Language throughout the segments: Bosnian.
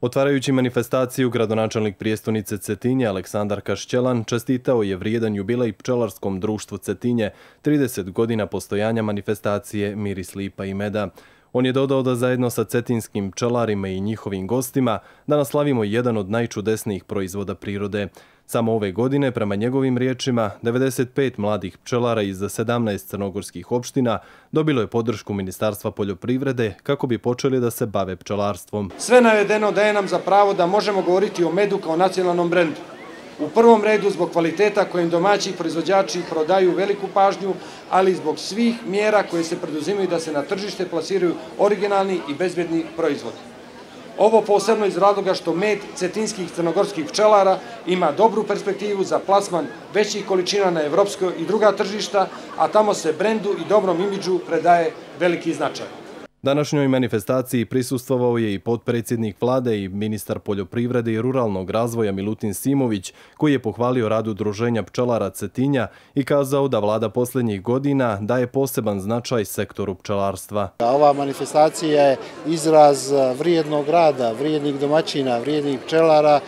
Otvarajući manifestaciju, gradonačelnik prijestonice Cetinje Aleksandar Kašćelan čestitao je vrijedan jubilej pčelarskom društvu Cetinje 30 godina postojanja manifestacije Miris Lipa i Meda. On je dodao da zajedno sa cetinskim pčelarima i njihovim gostima danas slavimo jedan od najčudesnijih proizvoda prirode. Samo ove godine, prema njegovim riječima, 95 mladih pčelara iz 17 crnogorskih opština dobilo je podršku Ministarstva poljoprivrede kako bi počeli da se bave pčelarstvom. Sve navedeno daje nam za pravo da možemo govoriti o medu kao nacionalnom brendu. U prvom redu zbog kvaliteta kojim domaći proizvođači prodaju veliku pažnju, ali zbog svih mjera koje se preduzimaju da se na tržište plasiraju originalni i bezbjedni proizvodi. Ovo posebno iz razloga što med cetinskih crnogorskih pčelara ima dobru perspektivu za plasman većih količina na evropsko i druga tržišta, a tamo se brendu i dobrom imidžu predaje veliki značaj. Današnjoj manifestaciji prisustvovao je i potpredsjednik vlade i ministar poljoprivrede i ruralnog razvoja Milutin Simović, koji je pohvalio rad udruženja pčelara Cetinja i kazao da vlada posljednjih godina daje poseban značaj sektoru pčelarstva. Ova manifestacija je izraz vrijednog rada, vrijednih domaćina, vrijednih pčelara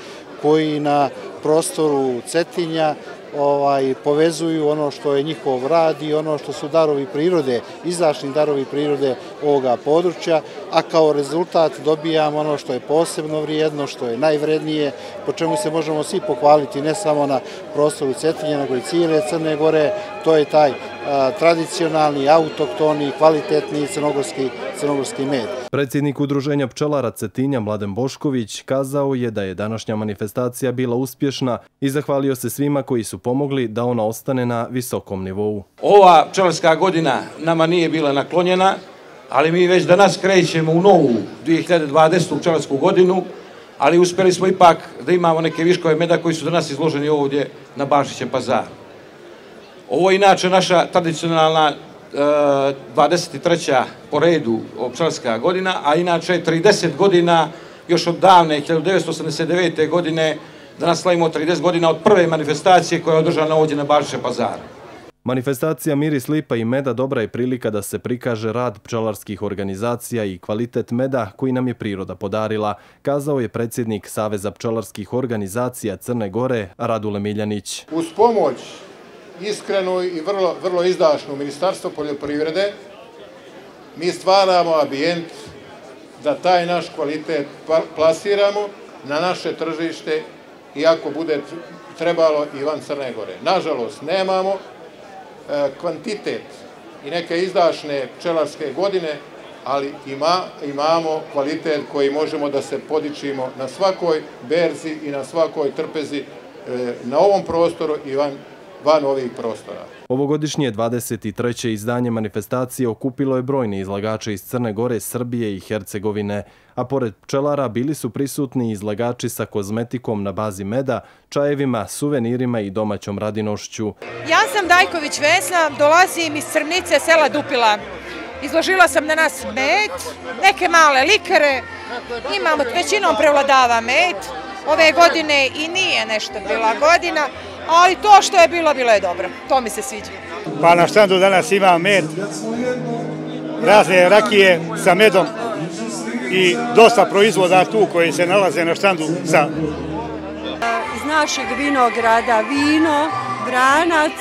koji na prostoru Cetinja ovaj, povezuju ono što je njihov rad i ono što su darovi prirode, izašni darovi prirode ovoga područja, a kao rezultat dobijamo ono što je posebno vrijedno, što je najvrednije, po čemu se možemo svi pohvaliti ne samo na prostoru Cetinje, nego i cijele Crne Gore, to je taj tradicionalni, autoktoni, kvalitetni crnogorski, crnogorski med. Predsjednik udruženja pčelara Cetinja Mladen Bošković kazao je da je današnja manifestacija bila uspješna i zahvalio se svima koji su pomogli da ona ostane na visokom nivou. Ova pčelarska godina nama nije bila naklonjena, ali mi već danas krećemo u novu 2020. pčelarsku godinu, ali uspjeli smo ipak da imamo neke viškove meda koji su danas izloženi ovdje na Bašićem pazaru. Ovo je inače naša tradicionalna 23. E, po redu pčelarska godina, a inače 30 godina još od davne, 1989. godine, danas slavimo 30 godina od prve manifestacije koja je održana ovdje na Barše pazaru. Manifestacija Miris Lipa i Meda dobra je prilika da se prikaže rad pčelarskih organizacija i kvalitet meda koji nam je priroda podarila, kazao je predsjednik Saveza pčelarskih organizacija Crne Gore Radule Miljanić. Uz pomoć iskrenu i vrlo, vrlo izdašnu Ministarstvo poljoprivrede, mi stvaramo ambijent da taj naš kvalitet pa, plasiramo na naše tržište i ako bude trebalo i van Crne Gore. Nažalost, nemamo e, kvantitet i neke izdašne pčelarske godine, ali ima, imamo kvalitet koji možemo da se podičimo na svakoj berzi i na svakoj trpezi e, na ovom prostoru i van van ovih prostora. Ovogodišnje 23. izdanje manifestacije okupilo je brojne izlagače iz Crne Gore, Srbije i Hercegovine, a pored pčelara bili su prisutni izlagači sa kozmetikom na bazi meda, čajevima, suvenirima i domaćom radinošću. Ja sam Dajković Vesna, dolazim iz Crnice, sela Dupila. Izložila sam na nas med, neke male likere, imamo, većinom prevladava med, ove godine i nije nešto bila godina, ali to što je bilo, bilo je dobro. To mi se sviđa. Pa na štandu danas ima med, razne rakije sa medom i dosta proizvoda tu koji se nalaze na štandu za... Iz našeg vinograda vino, vranac,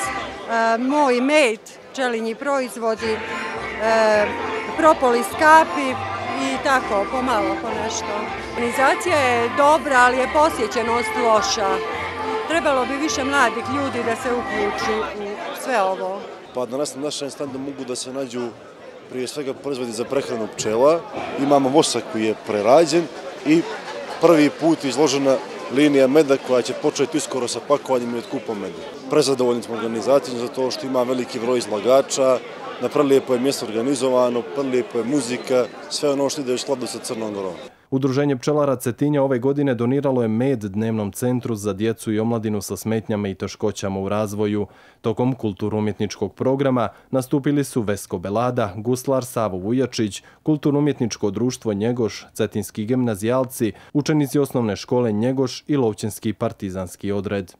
moj med, čelinji proizvodi, propolis kapi i tako, pomalo po nešto. Organizacija je dobra, ali je posjećenost loša trebalo bi više mladih ljudi da se uključi u sve ovo. Pa danas na našem standu mogu da se nađu prije svega proizvodi za prehranu pčela. Imamo vosak koji je prerađen i prvi put izložena linija meda koja će početi uskoro sa pakovanjem i otkupom meda. Prezadovoljni smo organizacijom za to što ima veliki broj izlagača, na prelijepo je mjesto organizovano, prelijepo je muzika, sve ono što ide u skladu sa Crnom Gorom. Udruženje pčelara Cetinja ove godine doniralo je med dnevnom centru za djecu i omladinu sa smetnjama i teškoćama u razvoju. Tokom kulturno-umjetničkog programa nastupili su Vesko Belada, Guslar Savo Vujačić, kulturno-umjetničko društvo Njegoš, Cetinski gimnazijalci, učenici osnovne škole Njegoš i Lovćenski partizanski odred.